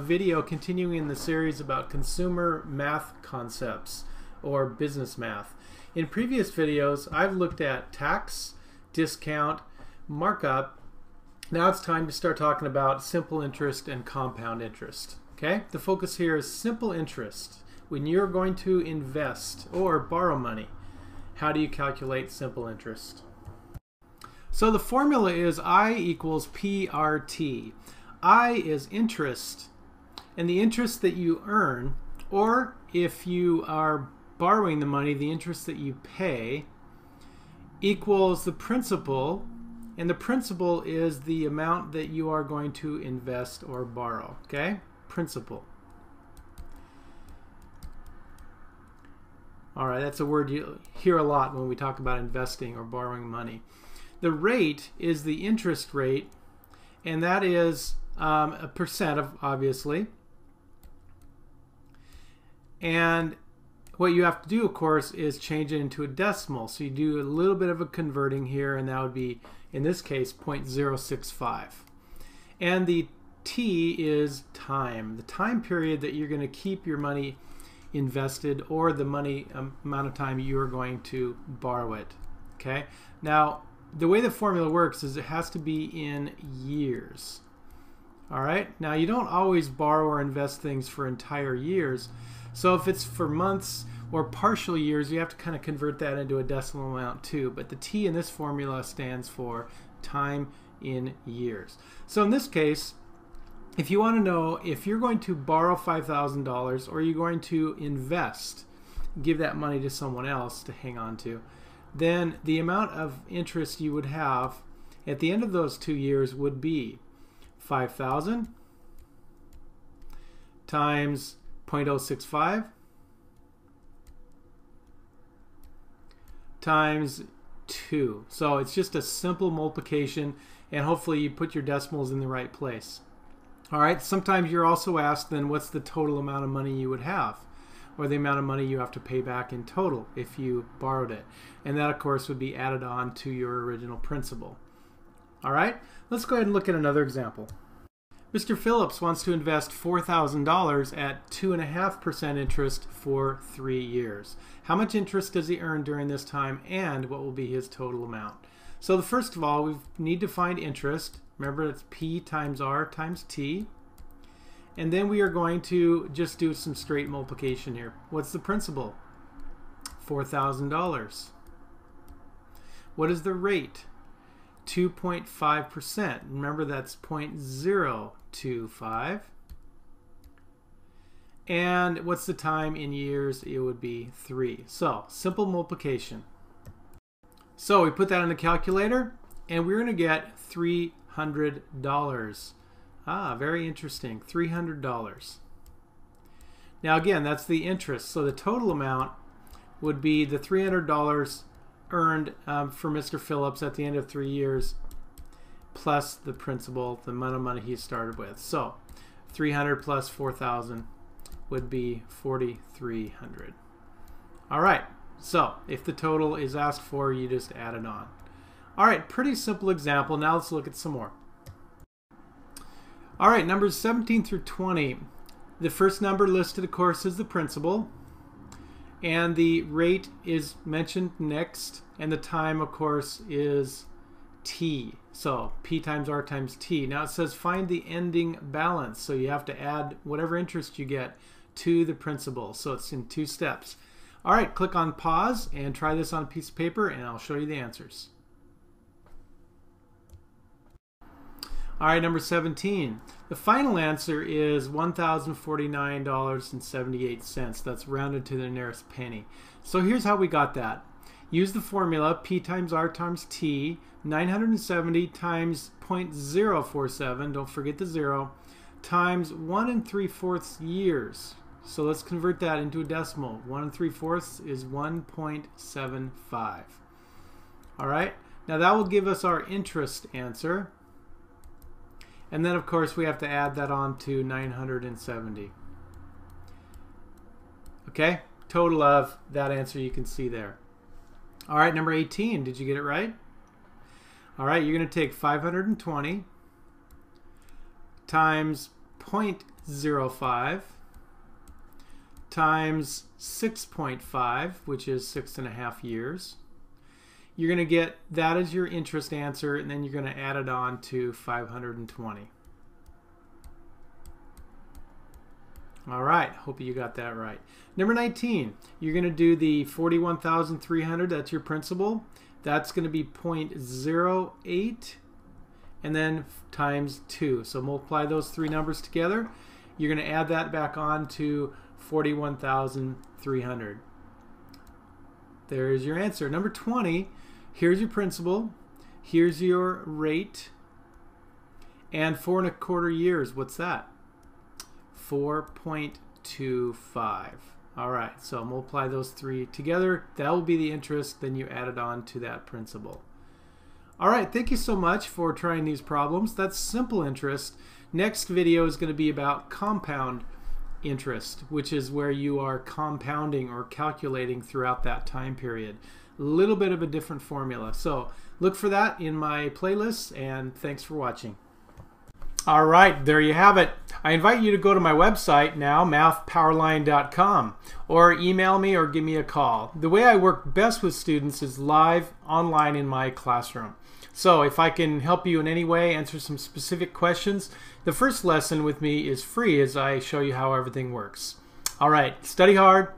video continuing in the series about consumer math concepts or business math. In previous videos, I've looked at tax, discount, markup. Now it's time to start talking about simple interest and compound interest. Okay, the focus here is simple interest. When you're going to invest or borrow money, how do you calculate simple interest? So the formula is I equals PRT. I is interest and the interest that you earn, or if you are borrowing the money, the interest that you pay equals the principal, and the principal is the amount that you are going to invest or borrow, okay? Principal. All right, that's a word you hear a lot when we talk about investing or borrowing money. The rate is the interest rate, and that is um, a percent of, obviously, and what you have to do, of course, is change it into a decimal. So you do a little bit of a converting here, and that would be, in this case, 0.065. And the T is time, the time period that you're going to keep your money invested or the money um, amount of time you are going to borrow it. Okay. Now, the way the formula works is it has to be in years. All right. Now, you don't always borrow or invest things for entire years. So if it's for months or partial years, you have to kind of convert that into a decimal amount too. But the T in this formula stands for time in years. So in this case, if you want to know if you're going to borrow $5,000 or you're going to invest, give that money to someone else to hang on to, then the amount of interest you would have at the end of those two years would be 5,000 times 0.065 times 2. So it's just a simple multiplication and hopefully you put your decimals in the right place. All right, sometimes you're also asked then what's the total amount of money you would have or the amount of money you have to pay back in total if you borrowed it. And that of course would be added on to your original principal. All right, let's go ahead and look at another example. Mr. Phillips wants to invest $4,000 at 2.5% interest for three years. How much interest does he earn during this time and what will be his total amount? So the first of all, we need to find interest. Remember it's P times R times T. And then we are going to just do some straight multiplication here. What's the principal? $4,000. What is the rate? 2.5%. Remember that's 0.025. And what's the time in years? It would be 3. So, simple multiplication. So we put that in the calculator and we're going to get $300. Ah, very interesting. $300. Now again, that's the interest. So the total amount would be the $300 earned um, for Mr. Phillips at the end of three years plus the principal, the amount of money he started with. So 300 plus 4,000 would be 4,300. All right, so if the total is asked for, you just add it on. All right, pretty simple example. Now let's look at some more. All right, numbers 17 through 20. The first number listed, of course, is the principal and the rate is mentioned next and the time of course is t. So p times r times t. Now it says find the ending balance. So you have to add whatever interest you get to the principal. So it's in two steps. All right click on pause and try this on a piece of paper and I'll show you the answers All right, number 17. The final answer is $1,049.78. That's rounded to the nearest penny. So here's how we got that. Use the formula P times R times T, 970 times 0.047, don't forget the zero, times 1 and 3 fourths years. So let's convert that into a decimal. 1 and 3 fourths is 1.75. All right, now that will give us our interest answer. And then of course we have to add that on to 970. Okay, total of that answer you can see there. All right, number 18, did you get it right? All right, you're going to take 520 times 0.05 times 6.5, which is six and a half years. You're going to get that as your interest answer, and then you're going to add it on to 520. All right, hope you got that right. Number 19, you're going to do the 41,300, that's your principal. That's going to be 0.08 and then times 2. So multiply those three numbers together. You're going to add that back on to 41,300. There's your answer. Number 20, here's your principal, here's your rate, and four and a quarter years, what's that? 4.25. All right, so multiply those three together. That will be the interest. Then you add it on to that principal. All right, thank you so much for trying these problems. That's simple interest. Next video is going to be about compound interest, which is where you are compounding or calculating throughout that time period. A little bit of a different formula. So look for that in my playlist, and thanks for watching. All right, there you have it. I invite you to go to my website now, mathpowerline.com, or email me or give me a call. The way I work best with students is live online in my classroom. So if I can help you in any way, answer some specific questions, the first lesson with me is free as I show you how everything works. All right, study hard,